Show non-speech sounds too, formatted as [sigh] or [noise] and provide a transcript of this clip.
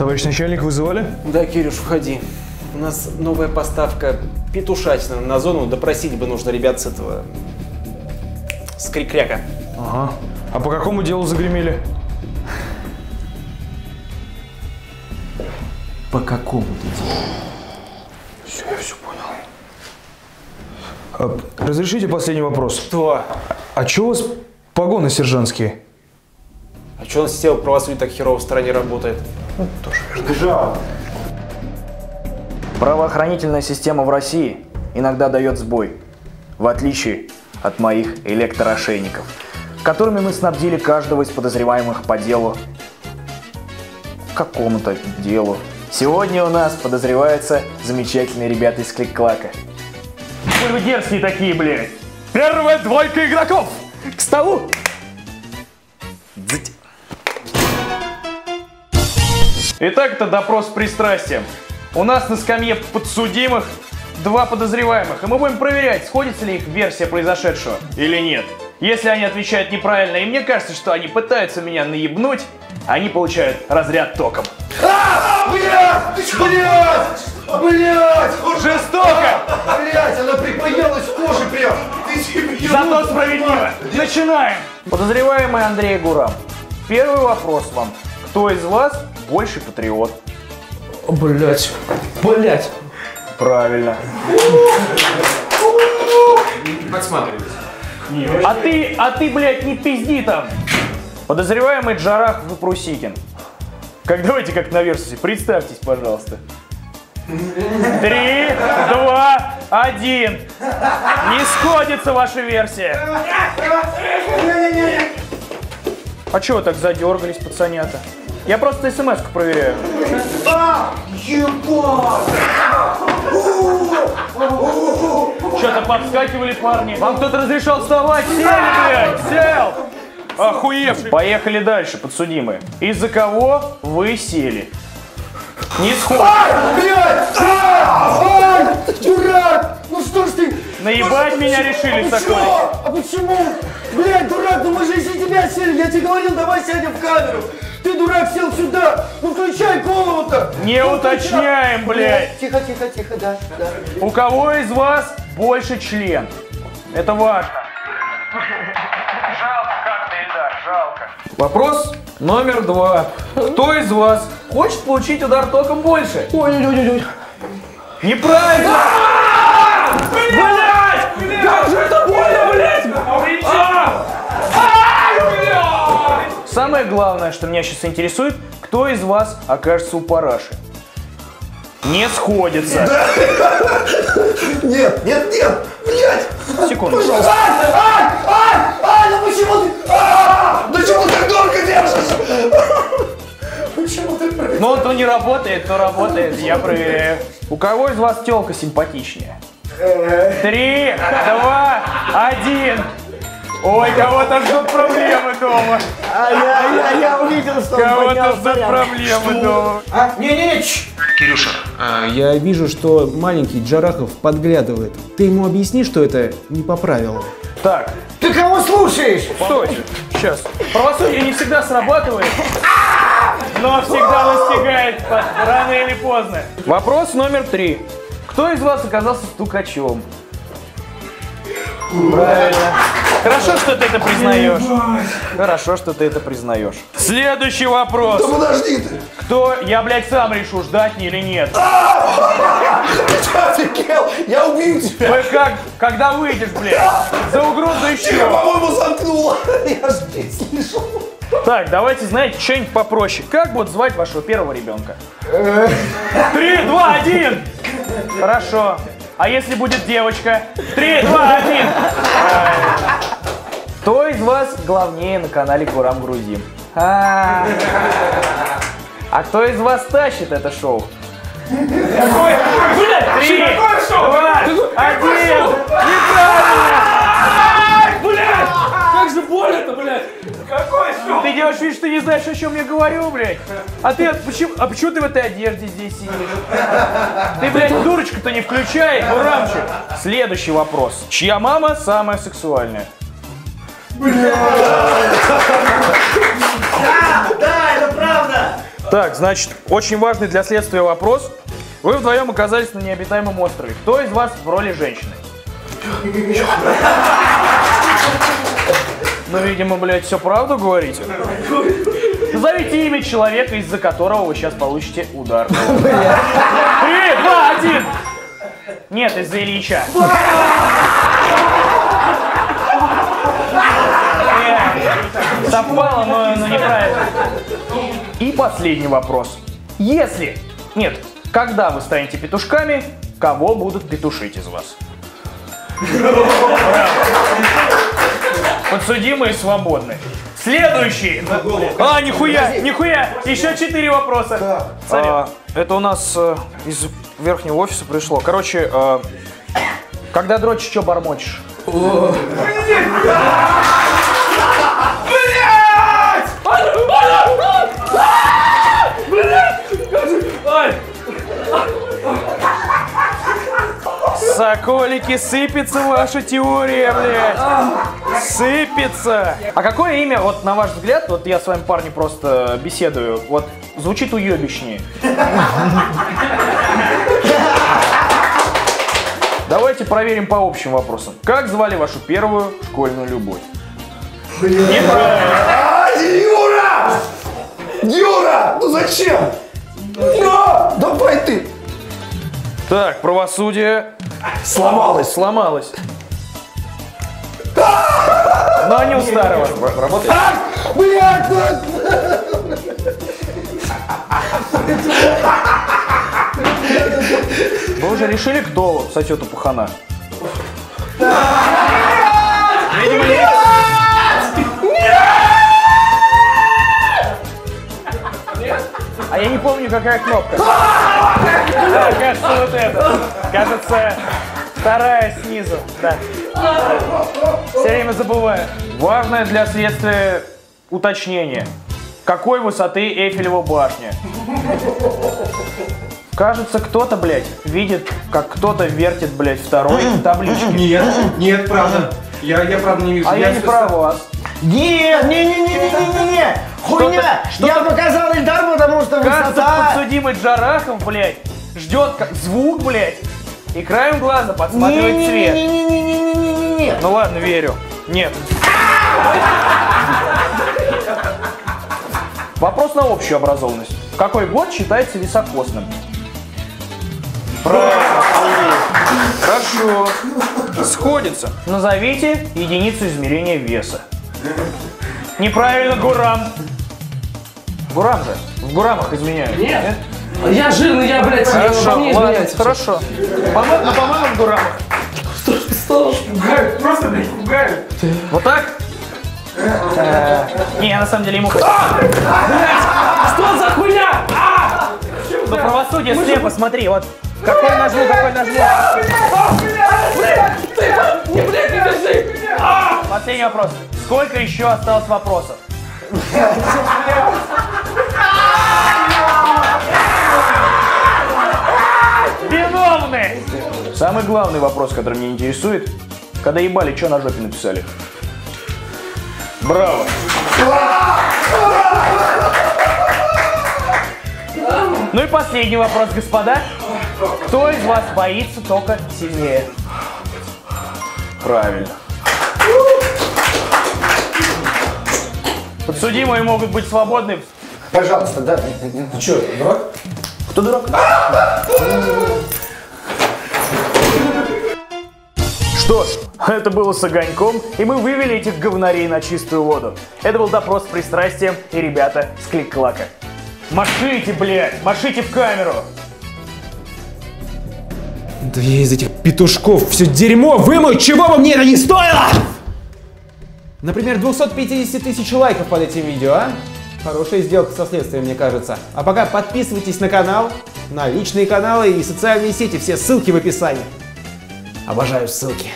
Товарищ начальник, вызывали? Да, Кирюш, входи. У нас новая поставка петушатина на зону. Допросить бы нужно ребят с этого... С крикряка. Ага. А по какому делу загремели? По какому ты делу? Все, я все понял. А, разрешите последний вопрос? Что? А чё у вас погоны сержантские? А что он система правосудия так херово в стране работает? Правоохранительная система в России иногда дает сбой, в отличие от моих электроошейников, которыми мы снабдили каждого из подозреваемых по делу, какому-то делу. Сегодня у нас подозреваются замечательные ребята из Клик-Клака. Вы дерзкие такие, блядь! Первая двойка игроков! К столу! Итак, это допрос с пристрастием. У нас на скамье подсудимых два подозреваемых, и мы будем проверять, сходится ли их версия произошедшего или нет. Если они отвечают неправильно, и мне кажется, что они пытаются меня наебнуть, они получают разряд током. Блять! Блять! Блять! Жестоко, Блять, она припаялась к коже прям! Зато справедливо. Начинаем. Подозреваемый Андрей Гурам. Первый вопрос вам. Кто из вас больше патриот? Блять. Блять. Правильно. А ты, а ты, блядь, не пизди там. Подозреваемый Джарах Выпрусикин. Как давайте как на версии. Представьтесь, пожалуйста. Три, два, один. Не сходится ваша версия. А чего вы так задергались, пацанята? Я просто смс-ку проверяю. Что-то подскакивали парни. Вам кто-то разрешал вставать? Сели, блядь, сел! Охуевший. Поехали дальше, подсудимые. Из-за кого вы сели? Не сходится. Блять! Ай! Дурак! Ну что ж ты? Наебать меня решили, а? А почему? Блять, дурак, ну мы же из-за тебя сели. Я тебе говорил, давай сядем в камеру. Ты, дурак, сел сюда. Ну включай голову-то. Не Ну, уточняем, блядь. Тихо, тихо, тихо, да, да. У кого из вас больше член? Это важно. Жалко как-то, Ильдар, жалко. Вопрос номер два. Кто из вас хочет получить удар током больше? Ой-ой-ой-ой. Неправильно! Блять! Как же это больно, блять! А! Самое главное, что меня сейчас интересует, кто из вас окажется у параши. Не сходится. Нет, нет, нет. Блять. Секунду. Пожалуйста. Ай, ай, ай, ай, ну почему ты? А, Да чего ты так долго держишь? Почему ты прыгаешь? Ну, то не работает, то работает, я проверяю. У кого из вас телка симпатичнее? Три, два, один. Ой, кого-то ждут проблемы дома. А я, я, я увидел, что Кого-то ждут заряд. проблемы дома. А, не-не-не, чш. Кирюша, а, Я вижу, что маленький Джарахов подглядывает. Ты ему объясни, что это не по правилам. Так, Ты кого слушаешь? стойте. Сейчас. Правосудие не всегда срабатывает, но всегда настигает по- рано или поздно. Вопрос номер три. Кто из вас оказался стукачом? Правильно. Хорошо, что ты это признаешь. Хорошо, что ты это признаешь. Следующий вопрос. Подожди ты. Кто, я, блядь, сам решу, ждать мне или нет. Офигел? Я убью тебя. Вы как, когда выйдешь, блядь, за угрозу еще. по-моему, заткнуло. Я здесь лежу. Так, давайте, знаете, что-нибудь попроще. Как будут звать вашего первого ребенка? Три, два, один. Хорошо. А если будет девочка? Три, два, один. Кто из вас главнее на канале Гурам Грузин? А, А кто из вас тащит это шоу? Какое? Три, два, один. Неправильно! Блядь! Как же больно-то, блядь! Какой шоу? Ты делаешь вид, что ты не знаешь, о чем я говорю, блядь. А ты почему, а почему ты в этой одежде здесь сидишь? Ты, блядь, дурочку-то не включай, Гурамчик. Следующий вопрос. Чья мама самая сексуальная? Да, это правда. Так, значит, очень важный для следствия вопрос. Вы вдвоем оказались на необитаемом острове. Кто из вас в роли женщины? Ну, видимо, блядь, все правду говорите. Назовите имя человека, из-за которого вы сейчас получите удар. Три, два, один. Нет, из-за Ильича. Совпало, но, но неправильно. И последний вопрос. Если, нет, когда вы станете петушками, кого будут петушить из вас? Подсудимые свободны. Следующий. А, нихуя, нихуя. Еще четыре вопроса. Царек. это у нас э, из верхнего офиса пришло. Короче, э, когда дрочишь, что бормочешь? Соколики, сыпется ваша теория, блядь. Сыпется. А какое имя, вот на ваш взгляд, вот я с вами, парни, просто беседую, вот звучит уебищнее? Давайте проверим по общим вопросам. Как звали вашу первую школьную любовь? Неправильно. А, Юра! Юра! Ну зачем? На! Давай ты! Так, правосудие Сломалась. сломалось. Но не у старого. Работает? Блядь! ну- Вы уже решили, кто сосет у пахана? Видимо, нет. А я не помню, какая кнопка. Да, кажется, вот это. Кажется, вторая снизу. Да. Все время забываю. Важное для следствия уточнение. Какой высоты Эйфелева башня? Кажется, кто-то, блядь, видит, как кто-то вертит, блядь, второй таблички. Нет, нет, правда. Я, я правда не вижу. А я не про вас. Нет, не, не, не, не, не, не, не, хуйня! Что-то- Я показал Ильдар, потому что Кажется, высота... подсудимый Джарахов, блядь, ждет как звук, блядь, и краем глаза подсматривает цвет. Не-не-не-не-не-не-не. Ну ладно, верю. Нет. Вопрос на общую образованность. Какой год считается високосным? Правильно. Хорошо. Сходится. Назовите единицу измерения веса. Неправильно, Гурам. Гурам же. В гурамах изменяют. Нет. Я жирный, я, блядь, Хорошо, ладно, хорошо. По-моему, ну, по-моему, в гурамах. Пугают, просто, блядь, пугают. Вот так? Э, Не, я на самом деле ему хочу. Что за хуйня? А! Ну, правосудие слепо, смотри, вот. Какой нажму, какой нажму. Не, блядь, не держи! Последний вопрос. Сколько еще осталось вопросов? [laughs] Самый главный вопрос, который меня интересует, когда ебали, что на жопе написали? Браво! Ну и последний вопрос, господа. Кто из вас боится только сильнее? Правильно. Подсудимые могут быть свободны. Пожалуйста, да. Ты что, дурак? Кто дурак? Что ж, это было с огоньком, и мы вывели этих говнарей на чистую воду. Это был допрос с пристрастием и ребята с клик-клака. Машите, блядь, машите в камеру! Я из этих петушков все дерьмо вымою, чего бы мне это не стоило! Например, 250 тысяч лайков под этим видео, а? Хорошая сделка со следствием, мне кажется. А пока подписывайтесь на канал, на личные каналы и социальные сети, все ссылки в описании. Обожаю ссылки.